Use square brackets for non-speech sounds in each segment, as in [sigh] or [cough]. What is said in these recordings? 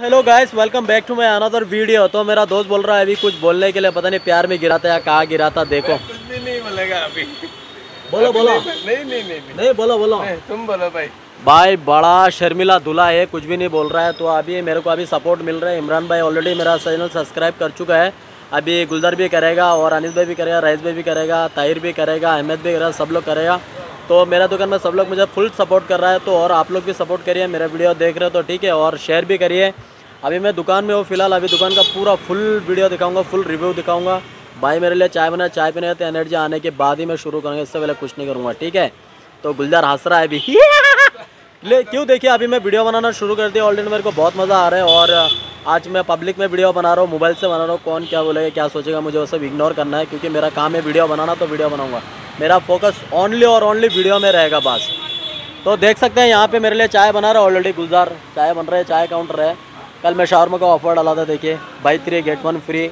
Hello guys welcome back to my another video तो मेरा दोस्त बोल रहा है अभी कुछ बोलने के लिए पता नहीं प्यार में गिरा था या कहाँ गिरा था देखो कुछ भी नहीं बोलेगा अभी। बोलो बोलो। नहीं नहीं नहीं नहीं बोलो बोलो। नहीं, तुम बोलो भाई। भाई बड़ा शर्मिला दूल्हा है कुछ भी नहीं बोल रहा है। तो अभी मेरे को अभी सपोर्ट मिल रहा है। इमरान भाई ऑलरेडी मेरा चैनल सब्सक्राइब कर चुका है। अभी गुलदर भी करेगा और अनिस भाई भी करेगा रईस भाई भी करेगा ताहिर भी करेगा अहमद भी करेगा सब लोग करेगा। तो मेरा दुकान में सब लोग मुझे फुल सपोर्ट कर रहा है। तो और आप लोग भी सपोर्ट करिए मेरा वीडियो देख रहे हो तो ठीक है। और शेयर भी करिए। अभी मैं दुकान में हूँ, फ़िलहाल अभी दुकान का पूरा फुल वीडियो दिखाऊँगा फुल रिव्यू दिखाऊँगा। भाई मेरे लिए चाय बना, चाय पीने तो एनर्जी आने के बाद ही मैं शुरू करूँगा, इससे पहले कुछ नहीं करूँगा, ठीक है? तो गुलजार हंस रहा है अभी। [laughs] ले, क्यों देखिए, अभी मैं वीडियो बनाना शुरू कर दिया ऑलरेडी मेरे को बहुत मज़ा आ रहा है, और आज मैं पब्लिक में वीडियो बना रहा हूँ मोबाइल से बना रहा हूँ, कौन क्या बोलेगा, क्या सोचेगा, मुझे वो सब इग्नोर करना है, क्योंकि मेरा काम है वीडियो बनाना तो वीडियो बनाऊँगा। मेरा फोकस ओनली और ओनली वीडियो में रहेगा बस। तो देख सकते हैं, यहाँ पे मेरे लिए चाय बना रहा है ऑलरेडी गुलजार, चाय बन रहा है, चाय काउंटर है। कल मैं शावरमा का ऑफ़र डाला था, देखिए। Buy three get one free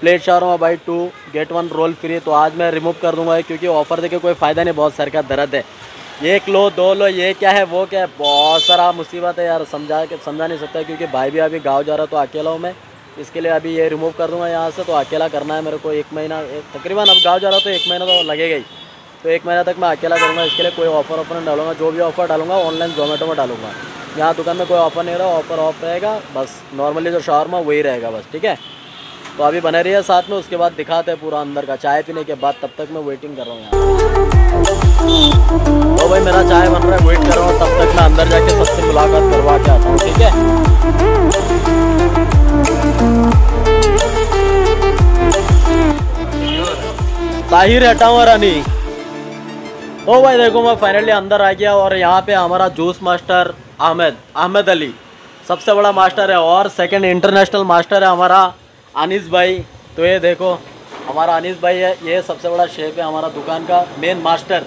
plate shawarma buy two get one roll free तो आज मैं रिमूव कर दूँगा क्योंकि ऑफ़र देखे कोई फ़ायदा नहीं, बहुत सर का दर्द है। एक लो, दो लो, ये क्या है, वो क्या है, बहुत सारा मुसीबत है यार, समझा के, समझा नहीं सकता, क्योंकि भाई भी अभी गाँव जा रहा तो अकेला हूँ मैं। इसके लिए अभी ये रिमूव कर दूँगा यहाँ से तो अकेला करना है मेरे को एक महीना तकरीबन अब गाँव जा रहा तो एक महीना तो लगेगा ही। तो एक महीना तक मैं अकेला करूँगा, इसके लिए कोई ऑफ़र ऑफ़र नहीं डालूँगा, जो भी ऑफ़र डालूँगा ऑनलाइन जोमेटो में डालूँगा। यहाँ दुकान में कोई ऑफ़र नहीं रहा ऑफ़र ऑफ़ रहेगा, बस नॉर्मली जो शॉर्मा वही रहेगा बस, ठीक है? तो अभी बने रही है साथ में, उसके बाद दिखाते हैं पूरा अंदर का चाय पीने के बाद, तब तक मैं वेटिंग कर रहा हूँ यहाँ। तो भाई, मेरा चाय बन रहा है वेट कर रहा हूँ, तब तक मैं अंदर जाके सबसे मुलाकात करवा के आता हूँ, ठीक है? ताहिर हटाऊँ रानी ओ भाई देखो, मैं फाइनली अंदर आ गया और यहाँ पे हमारा जूस मास्टर अहमद अहमद अली सबसे बड़ा मास्टर है और सेकंड इंटरनेशनल मास्टर है हमारा अनीस भाई। तो ये देखो, हमारा अनीस भाई है, ये सबसे बड़ा शेफ है हमारा दुकान का मेन मास्टर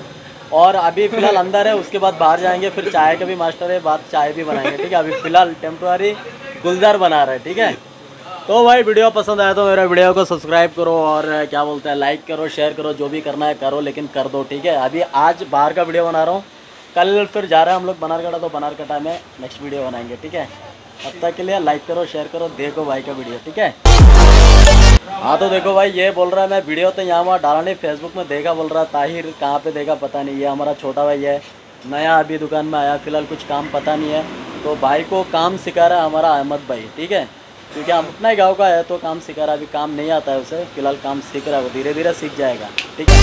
और अभी फ़िलहाल अंदर है, उसके बाद बाहर जाएँगे, फिर चाय का भी मास्टर है, बाद चाय भी बनाएँगे, ठीक है? अभी फ़िलहाल टेम्प्रोरी गुलजार बना रहे हैं, ठीक है? तो भाई, वीडियो पसंद आया तो मेरे वीडियो को सब्सक्राइब करो और क्या बोलते हैं लाइक करो शेयर करो, जो भी करना है करो, लेकिन कर दो, ठीक है? अभी आज बाहर का वीडियो बना रहा हूँ। कल फिर जा रहे हैं हम लोग बनारकटा तो बनारकटा में नेक्स्ट वीडियो बनाएँगे, ठीक है? तब तक के लिए लाइक करो शेयर करो, देखो भाई का वीडियो, ठीक है? हाँ तो देखो भाई, ये बोल रहा है, मैं वीडियो तो यहाँ वहाँ डाला नहीं फेसबुक में देखा बोल रहा ताहिर कहाँ पे देखा पता नहीं, ये हमारा छोटा भाई है, नया अभी दुकान में आया, फ़िलहाल कुछ काम पता नहीं है। तो भाई को काम सिखा रहा है हमारा अहमद भाई, ठीक है? क्योंकि हम अपना ही गाँव का है तो काम सिखा रहा अभी काम नहीं आता है उसे। फ़िलहाल काम सीख रहा है वो धीरे धीरे सीख जाएगा, ठीक है?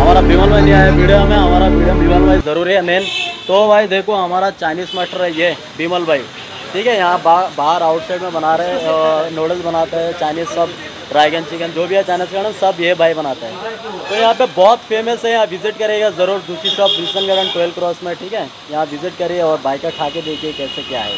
हमारा विमल भाई लिया है वीडियो में, हमारा वीडियो विमल भाई ज़रूरी है मेन तो भाई देखो, हमारा चाइनीज़ मास्टर है ये विमल भाई, ठीक है? यहाँ बाहर आउटसाइड में बना रहे हैं नूडल्स बनाते हैं चाइनीज़ सब। ड्रैगन चिकन, जो भी है चाइनीज़ गार्डन सब ये भाई बनाते हैं। तो यहाँ पे बहुत फ़ेमस है, यहाँ विज़िट करिएगा ज़रूर दूसरी shop Wilson Garden twelve cross में, ठीक है? यहाँ विज़िट करिए और भाई का खा के देखिए कैसे क्या है।